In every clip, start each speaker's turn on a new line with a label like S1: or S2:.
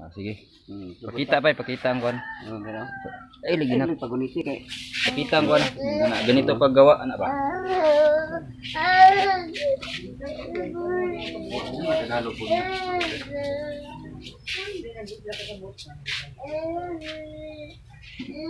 S1: Ah, sige.
S2: Hmm.
S1: Pakita pa, pakita ang kuan.
S2: Oh, gano'n.
S1: Ay, lagi na.
S2: Paguniti kay.
S1: Pakita ang kuan. Ana, ganito paggawa ana ba?
S2: Tagalog po niya.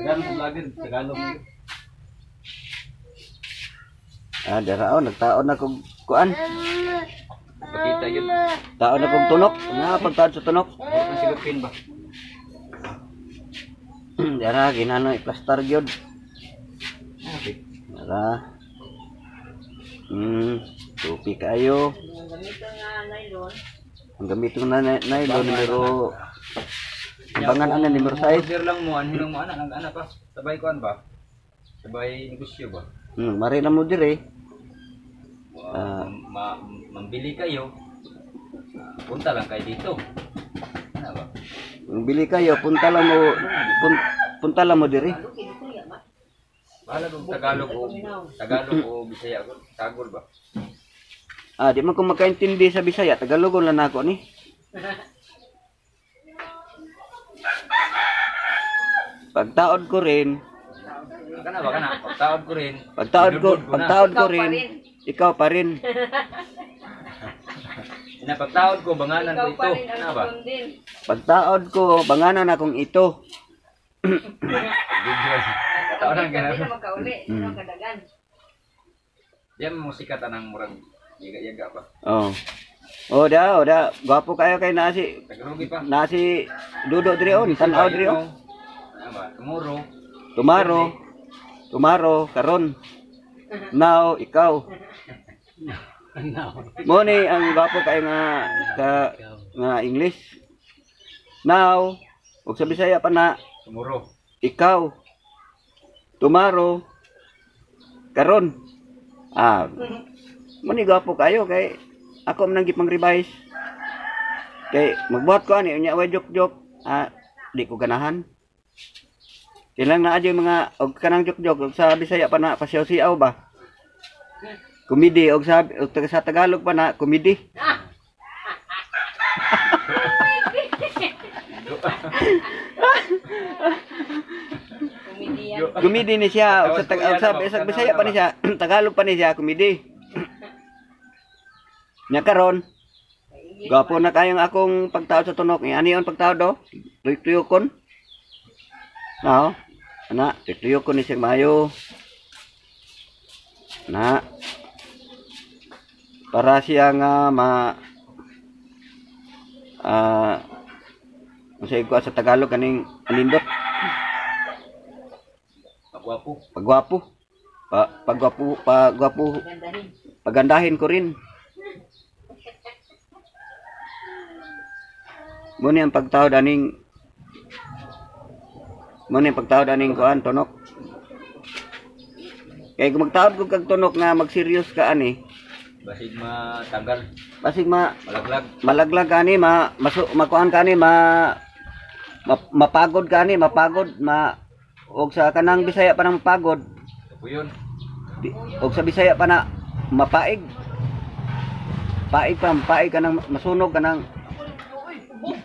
S2: Tagalog lagi, Tagalog. Ah, darao nagtaon na kog kuan.
S1: Pakita yun.
S2: Taon na kog tunok. Nga pagtaon sa tunok.
S1: Murag ang silupin ba?
S2: Dara ginano i-plaster.
S1: Okay.
S2: Dara. Hmm, tupi kayo. Ang gamito na nylon. Ang gamito na nylon numero Bangan ana numero 6.
S1: Order lang mo, anhin lang mo ana, nang ana pa. Sabay kuan ba? Sabay negosyo ba?
S2: Hmm, mari na mo dire. Ah.
S1: ma, mambili kayo. ah, punta lang kayo dito. Ano ba?
S2: Kung bili kayo, punta lang mo pun, punta lang mo dire.
S1: Bahala kung Tagalog o Tagalog o Bisaya ko. Tagol ba?
S2: Ah, di man ko makaintindi sa Bisaya, Tagalog lang nako ni. Pagtaod ko rin,
S1: Kana ba kana? Pagtaod ko rin.
S2: pagtaod ko, pagtaod ko rin, ikaw pa rin.
S1: Ina pagtaod ko banganan ko ito. Ano ba?
S2: Pagtaod ko, banganan akong ito.
S1: Video. Kataonan ka na.
S2: Hmm.
S1: Diyan mo sikat anang murag yaga-yaga pa.
S2: Oh. Oh, da, oh, da. Gwapo kayo kay nasi
S1: Tagarugi pa.
S2: nasi dudo dire on, tanaw dire on.
S1: Ano ba? Tomorrow.
S2: Tomorrow, tomorrow, karon. Now, ikaw. Mo ni ang gwapo kay nga ka nga English. Now, ug sa Bisaya pa na
S1: Tomorrow.
S2: ikaw. Tomorrow, karon. Ah, mo ni gwapo kayo kay ako man gipang revise. Kay magbuhat ko ani unya way joke. Ah, di ko ganahan. Kailang na adyo mga og kanang og sa Bisaya pa na pasiyaw-siyaw ba. Komedi og sa og sa Tagalog pa na komedi. Komedi ni siya og sa Tag- og sa, sa Bisaya pa ni siya, Tagalog pa ni siya komedi. Nya karon Gapo na kayong akong pagtaod sa tunok. Ani on pagtaod do? Tuyok-tuyokon. Na, ana, tuyok-tuyokon ni siyang mayo. Para siya nga ma ah uh, ko sa Tagalog kaning alindot,
S1: Pagwapo.
S2: pagwapo. Pa, pagwapo, pagwapo, pagandahin ko rin. Muna ang pagtawad aning Muna ang pagtawad aning kuan tunok. Kaya kung magtawad ko kag tunok nga mag-serious ka ani,
S1: Basig matanggal.
S2: basig ma
S1: Malaglag.
S2: malaglag ka ni, ma masu, makuan ka ni, ma, ma mapagod ka ni, mapagod, ma og sa kanang Bisaya pa nang mapagod. Di- og sa Bisaya pa na mapaig. Paig pa, paig ka nang masunog ka nang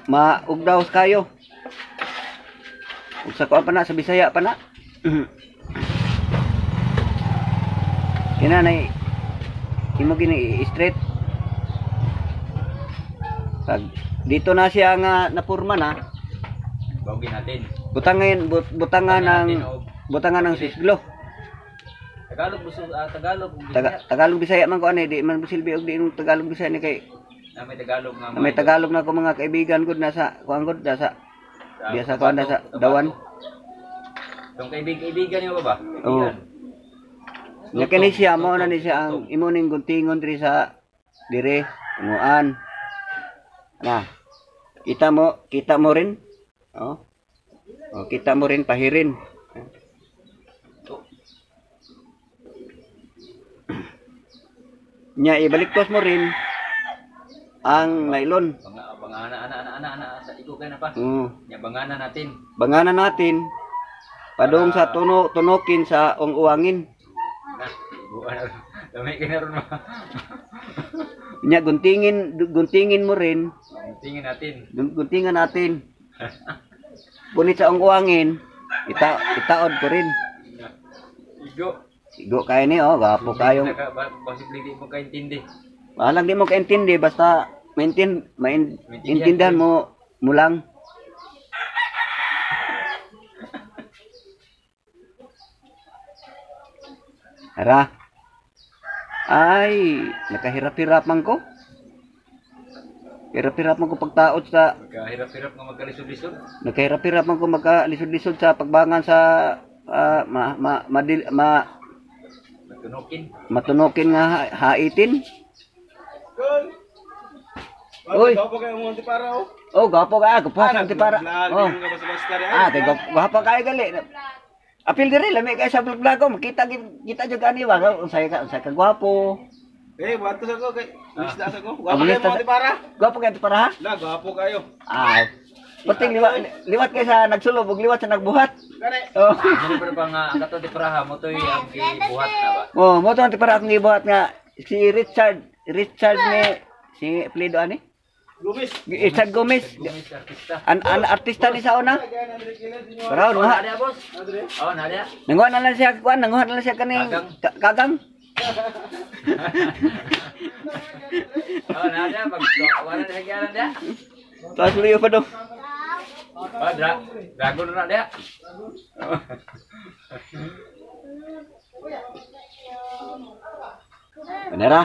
S2: maugdaw kayo. Ug sa kuan pa na sa Bisaya pa na. Kina na imo gini straight. Pag dito na siya nga napurma na,
S1: Bawagin natin.
S2: butangan but, butangan ng butangan ng sisglo.
S1: Tagalog gusto ah, Tagalog
S2: Taga. Tagalog Bisaya man ko ani di man silbi og di Tagalog Bisaya ni kay
S1: Na may Tagalog nga
S2: may Tagalog na ko mga kaibigan ko nasa kuan ko nasa
S1: Ah,
S2: biasa ko nasa dawan.
S1: Itong kaibig-kaibigan niyo ba ba?
S2: Oo. Nya kini siya mo na ni siya ang imo ning guntingon diri sa dire umuan. Na. Kita mo, kita mo rin. Oh. Oh, kita mo rin pahirin. Nya ibaliktos mo rin ang nylon.
S1: Banga, bangana, ana, ana, ana, ana, sa iko kay na pa.
S2: Mm.
S1: Nya bangana natin.
S2: Banganan natin padung sa tuno tunukin sa ong uwangin.
S1: Na. Dami kay na ron ma.
S2: Nya guntingin guntingin mo rin.
S1: Tingin natin.
S2: Gun- Guntingan natin. Punit sa ungwangin. Ita itaod ko rin.
S1: Igo.
S2: Igo kayo ni oh, gapo kayong.
S1: Naka, ba, possibly di mo kaintindi.
S2: Walang di mo kaintindi basta maintin main, maintindihan mo mo lang. Ay, nakahirap-hirap man ko. Hirap-hirap man ko pagtaot sa
S1: Kahirap-hirap nga magkalisod-lisod.
S2: Nakahirap-hirap man ko magkalisod-lisod sa pagbangan sa ah, ma, ma, madil, ma,
S1: Matunukin.
S2: matunukin nga ha- haitin.
S3: Kun.
S2: Uy.
S3: Uy, gapo kayo mo ti para oh.
S2: Oh, gapo ka, gapo
S3: Ah,
S2: ti para. Oh.
S3: ka.
S2: Ah, kay gapo, gapo kayo gali. Apil diri lami kay sa vlog ko, makita gid- kita jud kani ba, unsay ka, unsay ka gwapo.
S3: Eh, bato sa ko kay. Wish na sa ko.
S2: Ah,
S3: Gapo kayo
S2: lista
S3: mo para.
S2: Gwapo kay ti para ha?
S3: La, gapo kayo.
S2: Ah. Puting liwat, liwat kay sa nagsulog, ug liwat sa nagbuhat.
S3: Kare.
S2: Oh.
S1: Ano pa ba nga ang kato di praha mo to'y ang gibuhat na ba?
S2: Oh, mo to ti para akong gibuhat nga si Richard, Richard ni si Plido ani?
S3: Lumis.
S2: Richard Gomez.
S1: Gumis artista.
S2: An, an artista ni sa una.
S3: Kaya Andre Kilet niyo.
S2: Pero
S1: Oh,
S2: nga,
S1: nadia boss.
S3: Andre.
S1: Oh, nadia.
S2: nanguha na lang siya kuan, nanguha na lang siya kaning
S1: Kagang.
S2: ka- kagang.
S1: Oh, nadia. Mag wala na higyaran dia.
S2: Tapos luyo pa do.
S1: Oh, dra dragon na dia. Oh.
S2: Manera.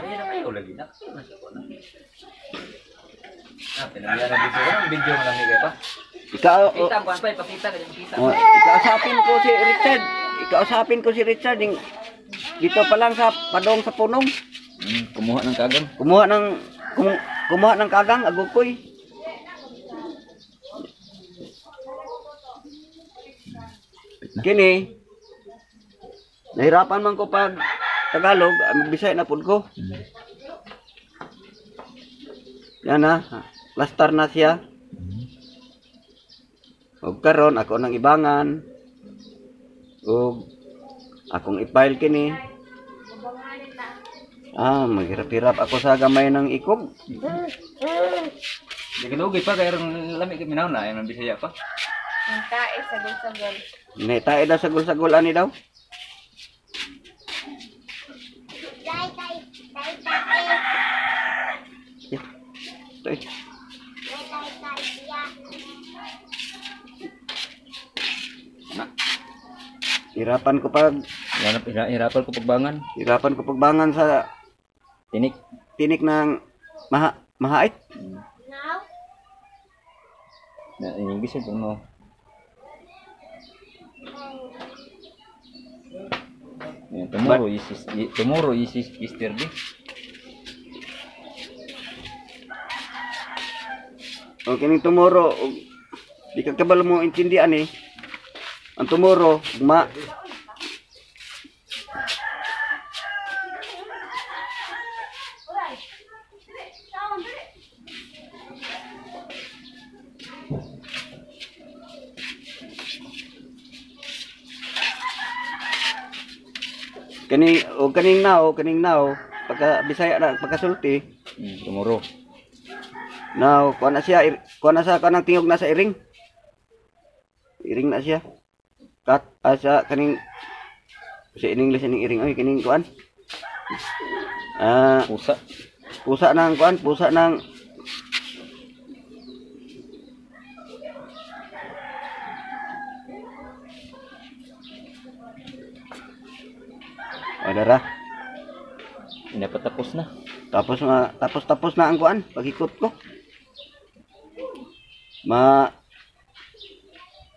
S1: Ah, na video. Anong video mo lang ni pa?
S2: Ikaw, oh,
S1: Kita ang pa, ipakita ka ipakita.
S2: oh, ikausapin ko si Richard. Ikausapin ko si Richard. Dito pa lang sa padong sa punong.
S1: Hmm, kumuha ng kagang.
S2: Kumuha ng kum, kumuha ng kagang agukoy. Kini. Nahirapan man ko pag Tagalog, ang Bisaya na pud ko. Yan na, lastar na siya. Og karon ako nang ibangan. Og akong i-file kini. Ah, maghirap-hirap ako sa gamay ng ikog.
S1: Di kalugi pa kaya ron lami kami na na, ang bisaya pa.
S4: Ang tae sa gul
S2: Naitae daw sa gul-sagul ani daw. Ito eh. Na. Hirapan ko pag
S1: hirapan ko pagbangan.
S2: hirapan ko pagbangan sa
S1: Tinik.
S2: tinik ng maha mahait.
S1: Na English ito no. Yeah, tomorrow is, is tomorrow is, is Easter day.
S2: O kining tomorrow di ka kabalo mo intindihan eh. Ang tomorrow ma kani o kaning now kaning now pagka Bisaya na pagkasulti
S1: Hmm, tomorrow.
S2: now kuha na siya kuha na sa kanang tingog na sa iring. Iring na siya kat ah, sa kaning sa in English ning iring oy kining kuan ah
S1: Pusa.
S2: pusa ng kuan pusa ng O dara.
S1: Inapatapos na.
S2: Tapos na tapos tapos na ang kuan pagikot ko. Ma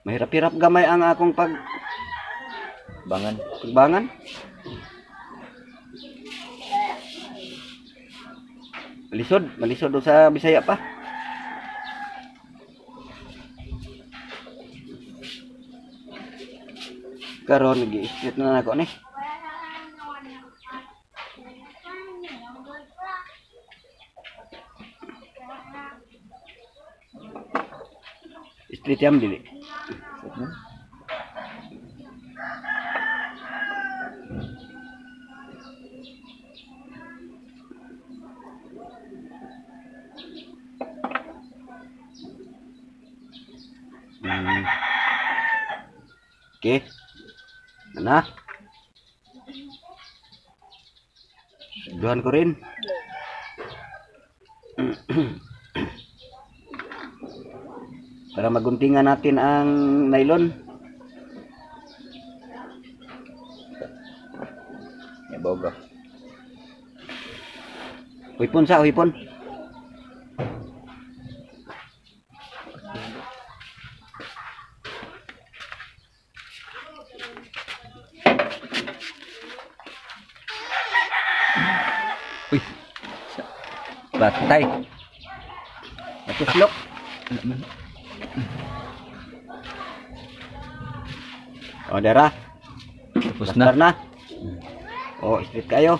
S2: Mahirap-hirap gamay ang akong pag
S1: Bangan.
S2: pagbangan. Malisod, malisod do sa Bisaya pa. Karon nag-i-split na nako ni. Split yam dili. Okay. Ano? Duhan ko rin. Para maguntingan natin ang nylon. Ya boga. Huipon sa, huipon. Uy. Batay. Natuslok. O, dera.
S1: Tapos
S2: Plaster
S1: na.
S2: na. O, straight kayo.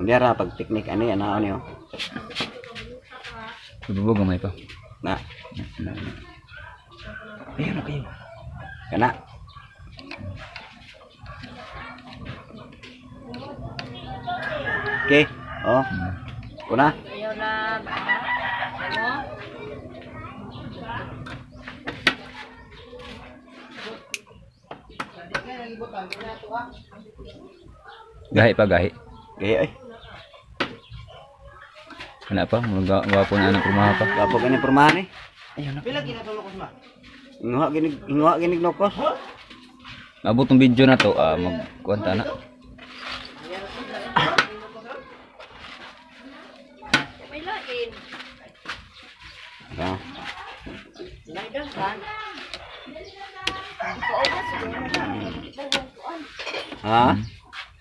S2: Dera, pag teknik ani, ano, ano yun.
S1: Ibubog gamay pa.
S2: Na,
S1: Ayun na kayo.
S2: kana. Okay. O, kuna.
S4: Ayaw na. Ano?
S1: Gahi pa gahi.
S2: Okay, ay.
S1: Wala pa. Mga wapo na anak rumaha pa.
S2: Gapo gani permahan eh.
S1: Ayun na.
S2: Inguha ginig, inguha ginig nokos.
S1: Abot tong video na to. Ah, magkuwanta na.
S4: May lain.
S2: Ah.
S4: Nagdahan.
S2: Ha?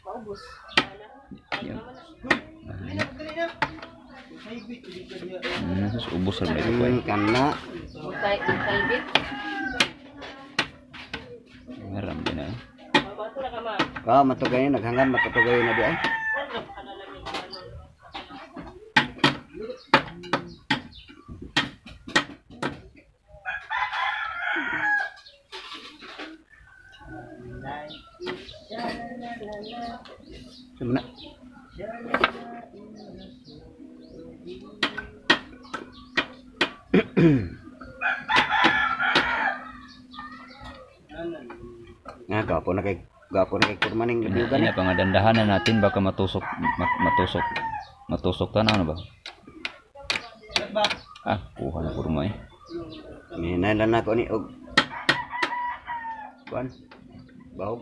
S4: Paubos.
S1: Ano sus ubos sa mga ito
S2: Hmm, kana.
S4: Mutay, mutay bit.
S1: Ngaram din na
S4: ka ma.
S2: Ka matugay naghanggan matugay na di ay. Sebenarnya nga gapo na kay gapo na kay kurma ning
S1: Ina,
S2: libugan
S1: ina pangadandahan na natin baka matusok mat, matusok matusok tanaw na ba? Ah, kuha na kurma eh.
S2: ni nailan ako ni og kuan bahog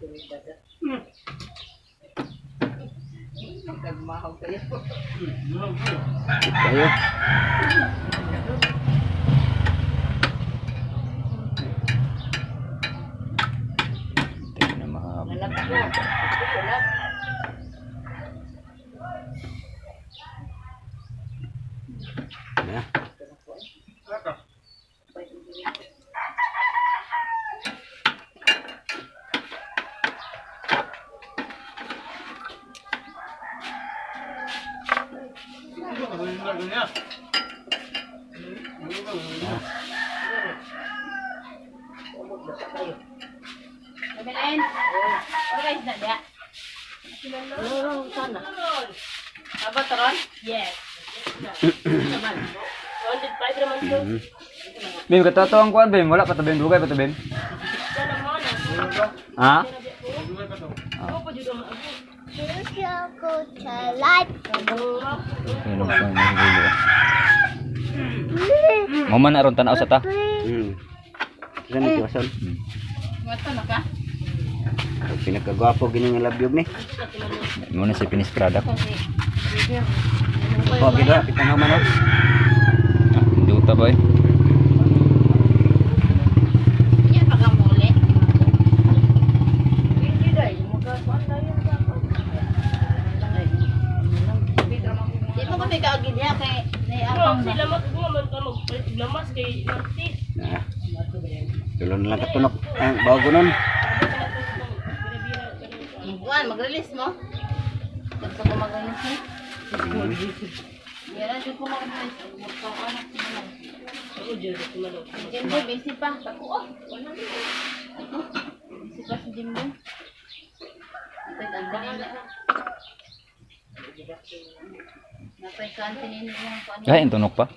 S4: ko ng dada. Nagmahaw kayo.
S2: Tayo.
S1: Ito na mahaba.
S4: Malapit ko. Ito lang.
S2: Na.
S3: Ito ka gawin mo niya.
S4: Kabilain. Okay, na dia. Lorong sana. Apa teron? Yes. Naman. 105 naman to.
S2: Mhm.
S1: Bim, katato ang kuan, Bim. Wala pa to, Bim. Dugay pa to, Bim.
S4: Sana mo na.
S1: Ha?
S4: Ako pa jud ang
S5: Choose your go to life.
S1: Ayun ang kuan, nahigulo. Mama na ron tanaw sa ta.
S2: Hmm. Saan ni Tiwason?
S4: Ngato na ka?
S2: Pinagkagwapo gini nga labyog ni.
S1: Mo na si finished product.
S4: Kasi,
S2: Ako gila, pitang naman oh.
S1: Ah, Hindi uta ba
S4: yan pa ka muli. Hindi dahil, magkakaon na yun sa Di mo kami kaagid niya kay naiapang na.
S5: Sila magkuman ka maglamas kay Martis.
S2: Nah. Tulon lang katunok. Ang bago nun.
S4: Juan, mag-release mo. Gusto ko mag-release mo. Yan gusto ko mag-release. Gusto ko anak mo.
S5: Ako dyan,
S4: Jimbo, busy pa. Ako, oh. Busy pa si Jimbo. Ito, tandaan na. Napay yung paano.
S1: Ay, tunok pa.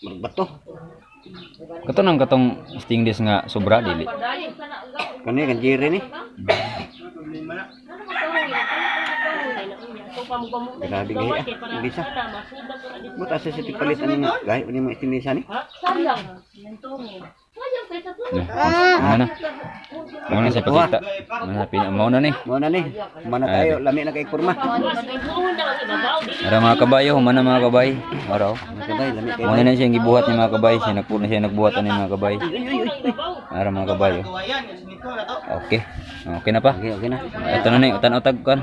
S2: Magbato.
S1: Kato nang katong stingless nga sobra dili.
S4: Ka. Ang
S2: Kani kan jiri ni.
S3: Problema na.
S4: Ano? Ano.
S2: Grabe gaya.
S5: Dito.
S2: Buta sa si palit ani nga. Gahi ni mo istinisa ni.
S4: Sayang. Nantungin. Sayang, kaya tulog.
S1: Ano na? Mo na sa pagkita. Mo na pina mo na ni.
S2: Mo na ni. Mana tayo lami na kay kurma.
S1: Ara mga kabayo, humana mga kabay. Araw.
S2: Sabay lami kay.
S1: Mo na siya gibuhat ni mga kabay, siya nagpuno siya nagbuhat ni mga kabay. Ara mga kabayo.
S3: To.
S1: Okay. Okay na pa.
S2: Okay, okay na.
S1: Ito na ni, utan utag kan.